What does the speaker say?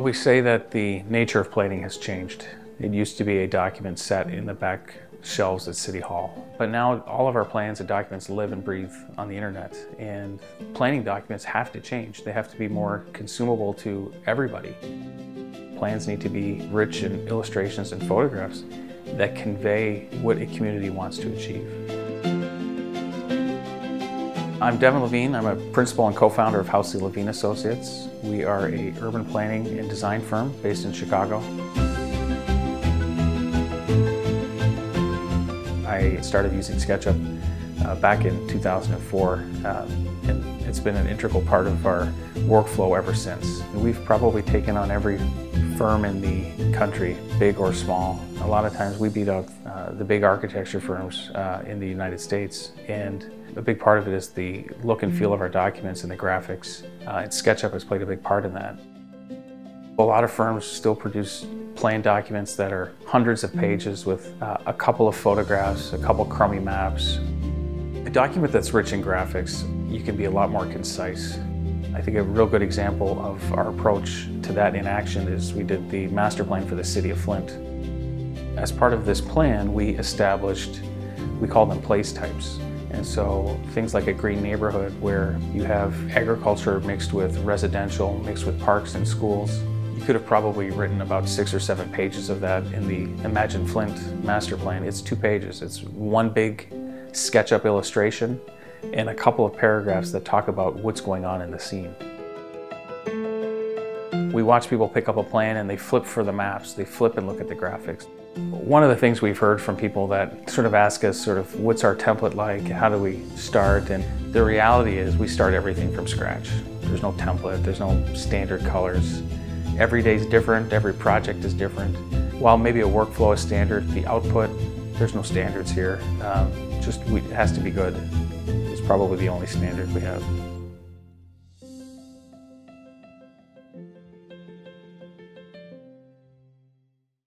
We say that the nature of planning has changed. It used to be a document set in the back shelves at City Hall. But now all of our plans and documents live and breathe on the internet. And planning documents have to change. They have to be more consumable to everybody. Plans need to be rich in illustrations and photographs that convey what a community wants to achieve. I'm Devin Lavigne. I'm a principal and co-founder of Houseal Lavigne Associates. We are a urban planning and design firm based in Chicago. I started using SketchUp uh, back in 2004 um, and it's been an integral part of our workflow ever since. We've probably taken on every firm in the country, big or small. A lot of times we beat out the big architecture firms uh, in the United States and a big part of it is the look and feel of our documents and the graphics. Uh, and SketchUp has played a big part in that. A lot of firms still produce plan documents that are hundreds of pages with uh, a couple of photographs, a couple crummy maps. A document that's rich in graphics, you can be a lot more concise. I think a real good example of our approach to that in action is we did the master plan for the city of Flint. As part of this plan, we established, we call them place types. And so things like a green neighborhood where you have agriculture mixed with residential, mixed with parks and schools. You could have probably written about six or seven pages of that in the Imagine Flint master plan. It's two pages. It's one big SketchUp illustration and a couple of paragraphs that talk about what's going on in the scene. We watch people pick up a plan and they flip for the maps, they flip and look at the graphics. One of the things we've heard from people that sort of ask us sort of what's our template like, how do we start, and the reality is we start everything from scratch. There's no template, there's no standard colors. Every day is different, every project is different. While maybe a workflow is standard, the output, there's no standards here. Um, just we, it has to be good. It's probably the only standard we have.